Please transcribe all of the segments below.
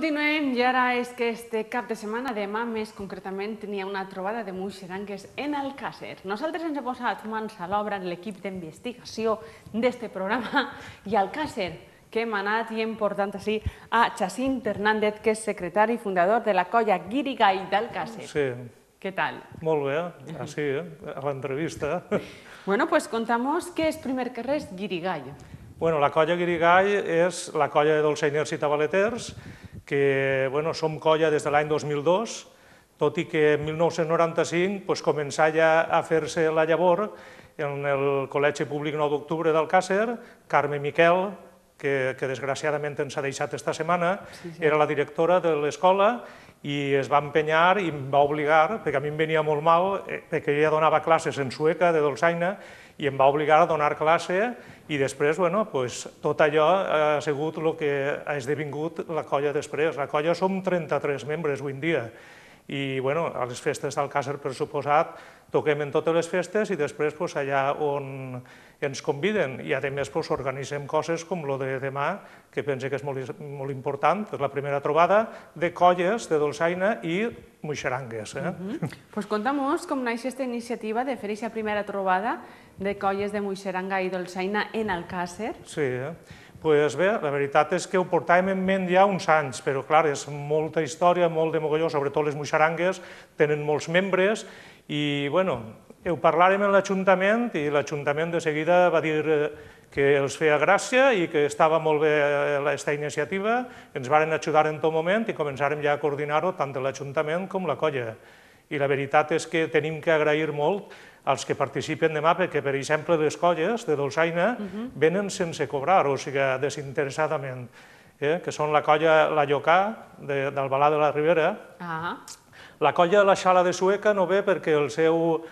continuem i ara és que este cap de setmana, demà més concretament, tenia una trobada de muixerangues en Alcàcer. Nosaltres ens hem posat mans a l'obra en l'equip d'investigació d'este programa i Alcàcer, que hem anat i hem portat així a Jacint Hernández, que és secretari i fundador de la colla Guirigall d'Alcàcer. Sí, Què tal? molt bé, així, eh? a l'entrevista. Bueno, pues contamos qué es primer que res Guirigall. Bueno, la colla Guirigall és la colla de dolçainers i tabaleters, que bueno, som colla des de l'any 2002, tot i que en 1995 pues, començà ja a fer-se la llavor en el Col·legi Públic 9 d'Octubre d'Alcàcer, Carme Miquel, que, que desgraciadament ens ha deixat esta setmana, Sí, sí. era la directora de l'escola i es va empenyar i em va obligar, perquè a mi em venia molt mal, eh, perquè ella donava classes en sueca de dolçaina, i em va obligar a donar classe i després, bueno, pues, tot allò ha sigut el que ha esdevingut la colla després. La colla som 33 membres avui en dia i bueno, a les festes d'Alcàsser, per suposat, toquem en totes les festes i després pues, allà on ens conviden. I a més pues, organitzem coses com lo de demà, que pense que és molt, molt important, és la primera trobada de colles de dolçaina i muixerangues. Eh? Pues contamos com naix esta iniciativa de fer aquesta primera trobada de colles de Muixeranga i Dolçaina en Alcàcer. Sí, eh? pues bé, la veritat és que ho portàvem en ment ja uns anys, però clar, és molta història, molt de mogolló, sobretot les muixarangues, tenen molts membres, i bueno, ho parlàrem en l'Ajuntament i l'Ajuntament de seguida va dir eh, que els feia gràcia i que estava molt bé aquesta iniciativa, ens varen ajudar en tot moment i començàrem ja a coordinar-ho tant de l'Ajuntament com la colla. I la veritat és que tenim que agrair molt als que participen demà, perquè, per exemple, les colles de dolçaina venen sense cobrar, o sigui, desinteressadament, eh? que són la colla La Llocà, de, del Balà de la Ribera. Ah, La colla La Xala de Sueca no ve perquè el seu,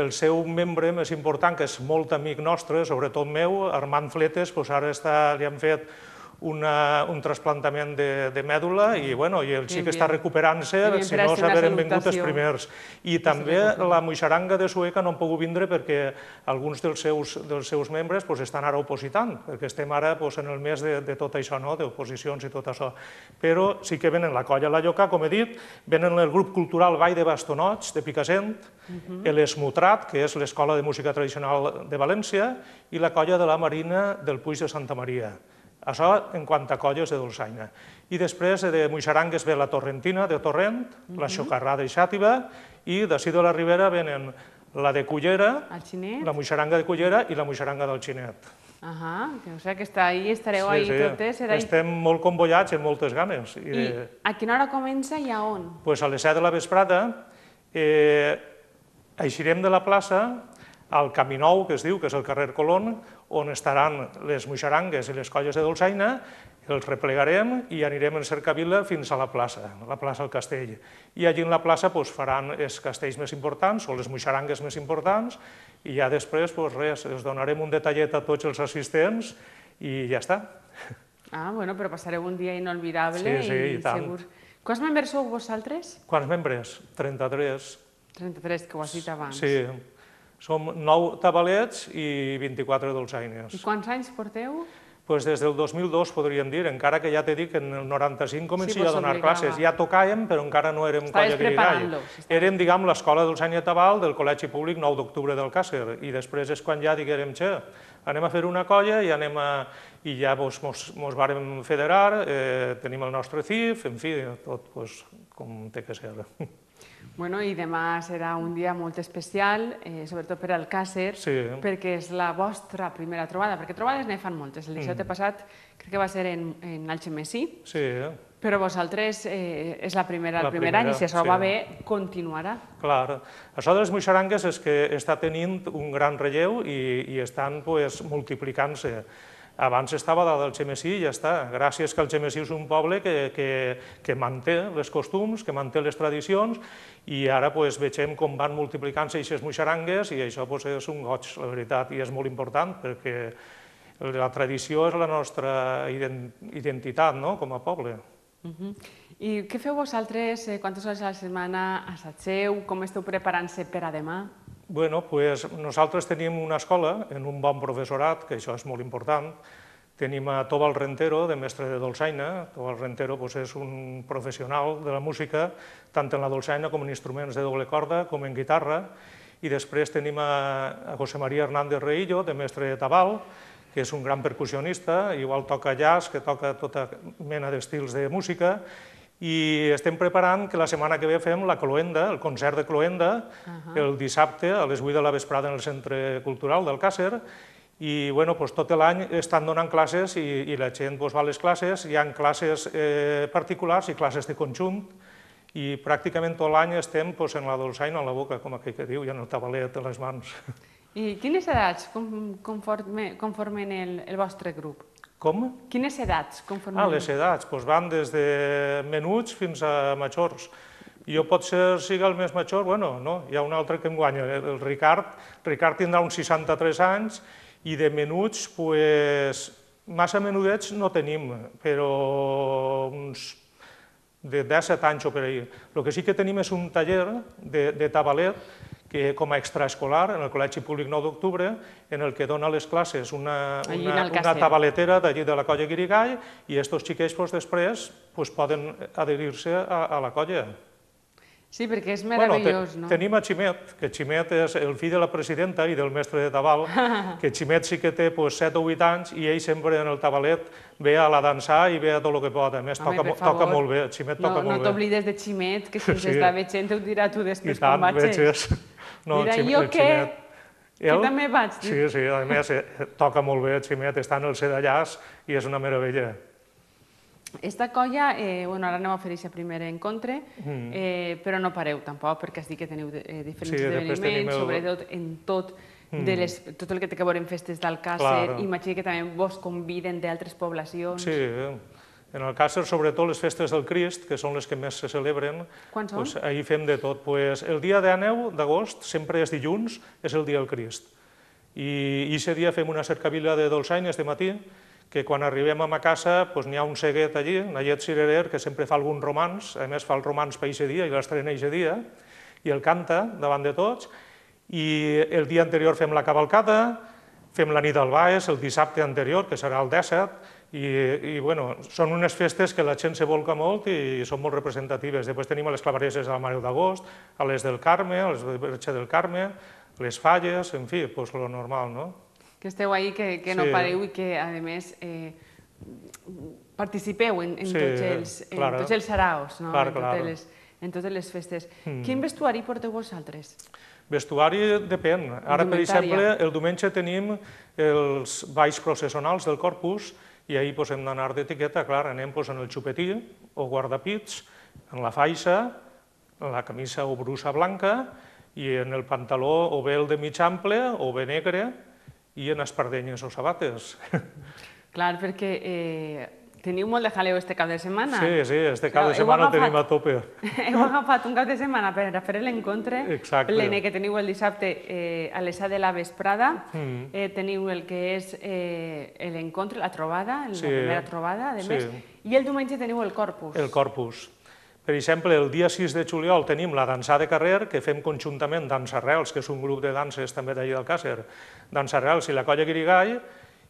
el seu membre més important, que és molt amic nostre, sobretot meu, Armand Fletes, doncs ara està, li han fet una, un trasplantament de, de mèdula i, bueno, i el que està recuperant-se, si no s'hagueren vingut els primers. I també la Moixaranga de Sueca no han pogut vindre perquè alguns dels seus, dels seus membres pues, estan ara opositant, perquè estem ara pues, en el mes de, de tot això, no? d'oposicions i tot això. Però sí que venen la colla La Lloca, com he dit, venen el grup cultural Vall de Bastonots, de Picassent, l'Esmutrat, que és l'Escola de Música Tradicional de València, i la colla de la Marina del Puig de Santa Maria. Això en quant a colles de dolçaina. I després eh, de Muixarangues ve la Torrentina, de Torrent, la Xocarrà de Xàtiva, i d'ací de la Ribera venen la de Cullera, la Muixaranga de Cullera i la Muixaranga del Xinet. Ahà, o sigui que està ahí, estareu ahí totes. Serà ahí. Estem molt convollats i amb moltes ganes. I, I a quina hora comença i a on? pues a les 7 de la vesprada eh, eixirem de la plaça al Camí Nou, que es diu, que és el carrer Colón, on estaran les muixarangues i les colles de dolçaina, els replegarem i anirem en cercavila fins a la plaça, la plaça del Castell. I allí en la plaça pues, faran els castells més importants o les muixarangues més importants i ja després, pues, res, els donarem un detallet a tots els assistents i ja està. Ah, bueno, però passareu un dia inolvidable Sí, sí, i tant. segur. Quants membres sou vosaltres? Quants membres? 33. 33, que ho has dit abans. Sí, som 9 tabalets i 24 dolçaines. I quants anys porteu? Pues des del 2002 podríem dir, encara que ja t'he dit que en el 95 comencia vos a donar obligava. classes. Ja tocàvem, però encara no érem Estaves colla estaves- Érem, diguem, l'escola dolçaina Tabal del Col·legi Públic 9 d'octubre del Càcer. I després és quan ja diguérem, xe, anem a fer una colla i anem a... I ja mos, mos, mos vàrem federar, eh, tenim el nostre CIF, en fi, tot pues, com té que ser. Bueno, i demà serà un dia molt especial, eh, sobretot per al Càcer, Sí. perquè és la vostra primera trobada, perquè trobades ne fan moltes. El dissabte Mm. passat crec que va ser en, en Algemesí, Sí, però vosaltres eh, és la primera, el La primer primera, any i si això sí. va bé, continuarà. Clar, això de les muixarangues és que està tenint un gran relleu i, i estan pues, multiplicant-se. Abans estava dalt del Xemesí i ja està. Gràcies que el Xemesí és un poble que, que, que manté les costums, que manté les tradicions i ara pues, veiem com van multiplicant-se aquestes muixarangues i això pues, és un goig, la veritat, i és molt important perquè la tradició és la nostra ident- identitat no? com a poble. Uh -huh. I què feu vosaltres? Eh, quantes hores a la setmana assageu? Com esteu preparant-se per a demà? Bueno, pues nosaltres tenim una escola en un bon professorat, que això és molt important, Tenim a Tobal Rentero, de mestre de dolçaina. Tobal Rentero pues, és un professional de la música, tant en la dolçaina com en instruments de doble corda, com en guitarra. I després tenim a, a José María Hernández Reillo, de mestre de tabal, que és un gran percussionista, igual toca jazz, que toca tota mena d'estils de música, i estem preparant que la setmana que ve fem la cloenda, el concert de cloenda, uh -huh. el dissabte a les 8 de la vesprada en el Centre Cultural del Càcer, i bueno, doncs tot l'any estan donant classes i, i la gent doncs, va a les classes, hi ha classes eh, particulars i classes de conjunt, i pràcticament tot l'any estem doncs, en la dolçaina a la boca, com aquell que diu, i en el tabalet a les mans. I quines edats conforme, conformen el, el vostre grup? Com? Quines edats conformen? Ah, les edats, doncs van des de menuts fins a majors. Jo potser sigui el més major, bueno, no, hi ha un altre que em guanya, el Ricard. Ricard tindrà uns 63 anys i de menuts, pues, massa menudets no tenim, però uns de 17 anys o per ahir. El que sí que tenim és un taller de, de tabalet que com a extraescolar en el Col·legi Públic 9 d'Octubre, en el que dona les classes una, una, una tabaletera d'allí de la colla Guirigall i aquests xiquets pues, després pues, poden adherir-se a, a la colla. Sí, perquè és meravellós, bueno, te, no? Tenim a Ximet, que Ximet és el fill de la presidenta i del mestre de tabal, que Ximet sí que té pues, 7 o 8 anys i ell sempre en el tabalet ve a la dansar i ve a tot el que pot. A més, Home, toca, toca molt bé, Ximet no, toca molt no bé. No t'oblides de Ximet, que si sí. s'està veient ho dirà tu després I tant, quan vegis. No, Mira, Ximet, jo què? Ximet, que el... també vaig. Sí, sí, a més eh, toca molt bé, Ximet està en el sedallàs i és una meravella. Esta colla, eh, bueno, ara anem a fer aquest primer encontre, mm. eh, però no pareu tampoc, perquè has dit que teniu eh, diferents sí, esdeveniments, el... sobretot en tot, mm. de les, tot el que té que veure en festes d'Alcàsser, claro. imagino que també vos conviden d'altres poblacions. Sí, en Alcàsser, sobretot les festes del Crist, que són les que més se celebren, Quan són? Pues, ahir fem de tot. Pues, el dia de 9 d'agost, sempre és dilluns, és el dia del Crist. I aquest dia fem una cercavila de dolçaines de matí, que quan arribem a casa doncs, n'hi ha un seguet allí, Nayet Cirerer, que sempre fa algun romans, a més fa el romans per aquest dia i l'estrena aquest dia, i el canta davant de tots, i el dia anterior fem la cavalcada, fem la nit al Baes, el dissabte anterior, que serà el 17, i, i bueno, són unes festes que la gent se volca molt i són molt representatives. Després tenim les clavareses a la Mare d'Agost, a les del Carme, a les de Verge del Carme, les falles, en fi, doncs lo normal, no? que esteu ahí, que, que no sí. pareu i que, a més, eh, participeu en, en, sí, tots els, en tots els saraos, no? Clar, en, totes les, en totes les festes. Mm. Quin vestuari porteu vosaltres? Vestuari depèn. Ara, per exemple, el diumenge tenim els balls processionals del Corpus i ahir pues, hem d'anar d'etiqueta, clar, anem pues, en el xupetí o guardapits, en la faixa, en la camisa o brusa blanca i en el pantaló o bé el de mig ample o bé negre i en espardenyes o sabates. Clar, perquè eh, teniu molt de jaleo este cap de setmana. Sí, sí, este cap de setmana agafat, tenim a tope. Heu agafat un cap de setmana per a fer l'encontre plene que teniu el dissabte eh, a les de la vesprada. Mm. Eh, teniu el que és eh, l'encontre, la trobada, la sí. primera trobada, a més, sí. i el diumenge teniu el corpus. El corpus. Per exemple, el dia 6 de juliol tenim la dansada de carrer, que fem conjuntament Dansarrels, que és un grup de danses també d'allà del Càcer, Dansarrels i la colla Guirigall,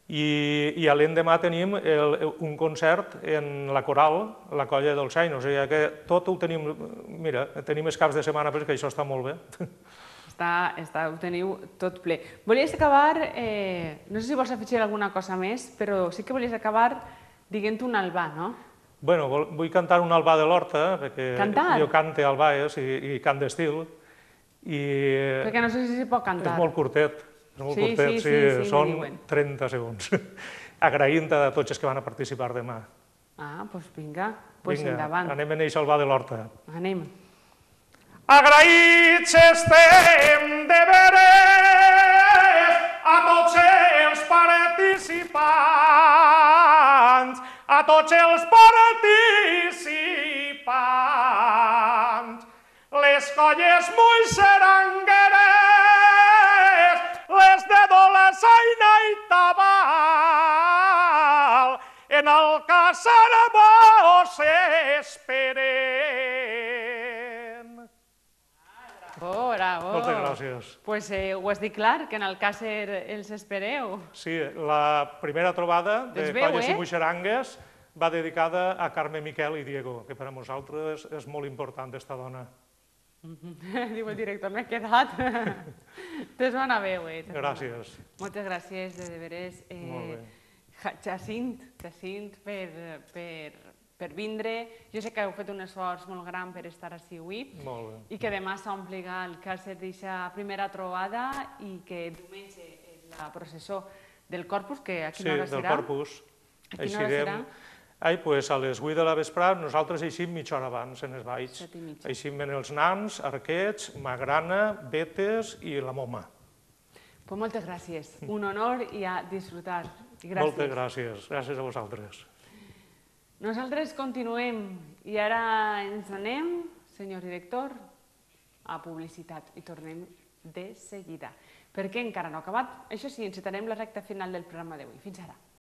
i, i l'endemà tenim el, un concert en la coral, la colla del Sain, o sigui que tot ho tenim, mira, tenim els caps de setmana perquè això està molt bé. Està, està, ho teniu tot ple. Volies acabar, eh, no sé si vols afegir alguna cosa més, però sí que volies acabar dient un albà, no? Bueno, vull cantar un albà de l'Horta, perquè cantar? jo cante albaes i, i cant d'estil. I perquè no sé si s'hi pot cantar. És molt curtet, és molt sí, curtet, sí, sí, sí, sí són 30 segons. Agraint a tots els que van a participar demà. Ah, doncs pues vinga, pues vinga, endavant. Anem a eix albà de l'Horta. Anem. Agraïts estem de veres a tots els participants a tots els participants. Les colles molt serangueres, Dolçaina i Tabal, en el casar vos esperen. Oh, Bravo. Moltes gràcies. Pues eh, ho has dit clar, que en Alcàsser els espereu. Sí, la primera trobada de Es veu, colles eh? i moixerangues va dedicada a Carme Miquel i Diego, que per a nosaltres és molt important, esta dona. Diu el director, m'he quedat. Tens bona veu, eh? Gràcies. Moltes gràcies, de, de veres, Molt eh, Jacint, Jacint, per, per, per vindre. Jo sé que heu fet un esforç molt gran per estar així avui Molt bé. i que demà s'ompliga el càrcer d'aquesta primera trobada i que diumenge la processó del Corpus, que a Sí, quina hora del serà? Corpus. A quina hora serà? Ai, pues a les 8 de la vesprada nosaltres eixim mitja hora abans en els mitja. Eixim en els nans, arquets, magrana, betes i la moma. Pues moltes gràcies. Un honor i a disfrutar. Gràcies. Moltes gràcies. Gràcies a vosaltres. Nosaltres continuem i ara ens anem, senyor director, a publicitat i tornem de seguida, perquè encara no ha acabat. Això sí, encetarem la recta final del programa d'avui. Fins ara.